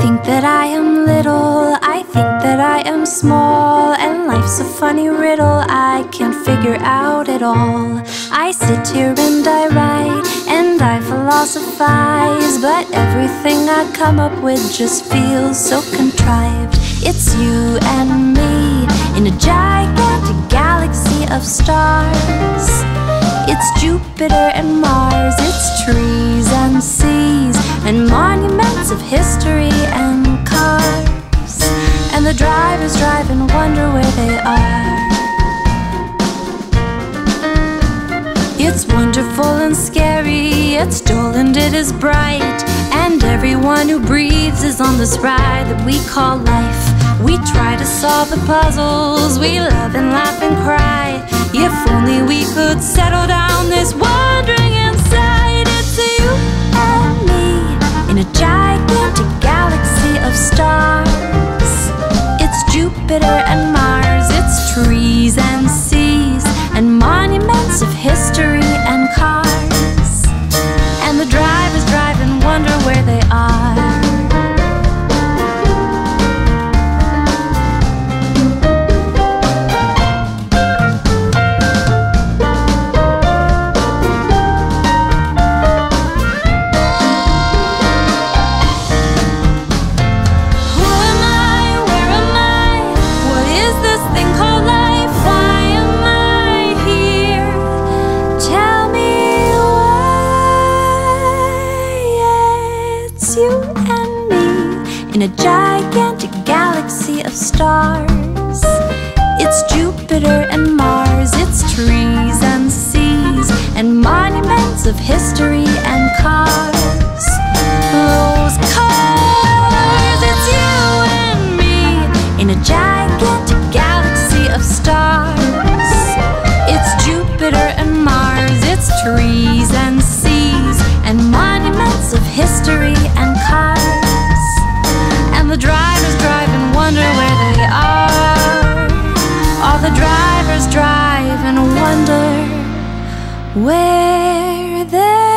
think that I am little, I think that I am small, and life's a funny riddle I can't figure out at all. I sit here and I write, and I philosophize, but everything I come up with just feels so contrived. It's you and me in a gigantic galaxy of stars. It's Jupiter and Mars, it's trees the drivers drive and wonder where they are. It's wonderful and scary, it's dull and it is bright. And everyone who breathes is on this ride that we call life. We try to solve the puzzles, we love and laugh and cry. And Mars, you and me in a gigantic galaxy of stars. It's Jupiter and Mars, it's trees and seas, and monuments of history where there